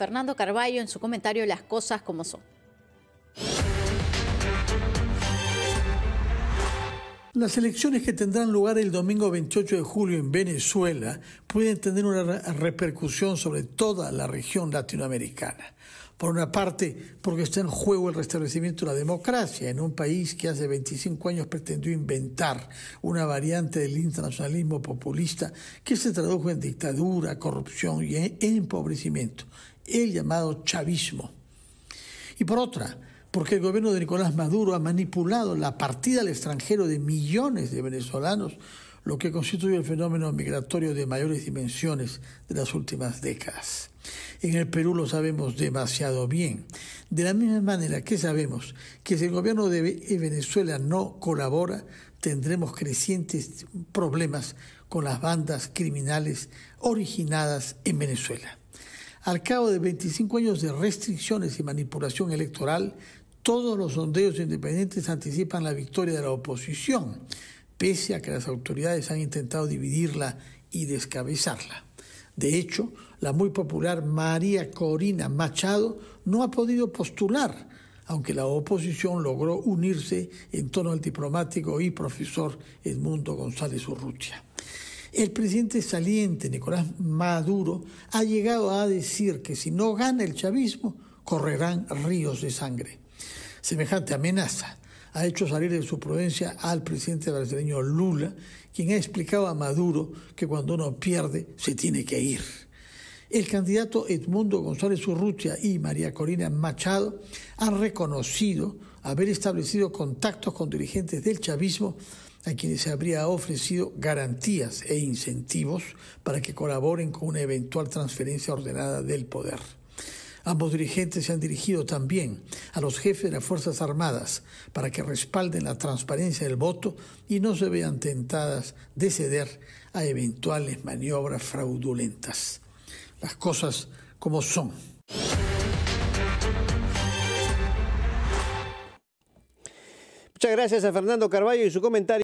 Fernando Carballo en su comentario Las cosas como son. Las elecciones que tendrán lugar el domingo 28 de julio en Venezuela pueden tener una repercusión sobre toda la región latinoamericana. Por una parte, porque está en juego el restablecimiento de la democracia en un país que hace 25 años pretendió inventar una variante del internacionalismo populista que se tradujo en dictadura, corrupción y empobrecimiento, el llamado chavismo. Y por otra, porque el gobierno de Nicolás Maduro ha manipulado la partida al extranjero de millones de venezolanos, lo que constituye el fenómeno migratorio de mayores dimensiones de las últimas décadas. En el Perú lo sabemos demasiado bien. De la misma manera que sabemos que si el gobierno de Venezuela no colabora, tendremos crecientes problemas con las bandas criminales originadas en Venezuela. Al cabo de 25 años de restricciones y manipulación electoral, todos los sondeos independientes anticipan la victoria de la oposición, pese a que las autoridades han intentado dividirla y descabezarla. De hecho, la muy popular María Corina Machado no ha podido postular, aunque la oposición logró unirse en tono al diplomático y profesor Edmundo González Urrutia. El presidente saliente Nicolás Maduro ha llegado a decir que si no gana el chavismo, correrán ríos de sangre. Semejante amenaza ha hecho salir de su prudencia al presidente brasileño Lula, quien ha explicado a Maduro que cuando uno pierde se tiene que ir. El candidato Edmundo González Urrutia y María Corina Machado han reconocido haber establecido contactos con dirigentes del chavismo a quienes se habría ofrecido garantías e incentivos para que colaboren con una eventual transferencia ordenada del poder. Ambos dirigentes se han dirigido también a los jefes de las Fuerzas Armadas para que respalden la transparencia del voto y no se vean tentadas de ceder a eventuales maniobras fraudulentas. Las cosas como son. Muchas gracias a Fernando Carballo y su comentario.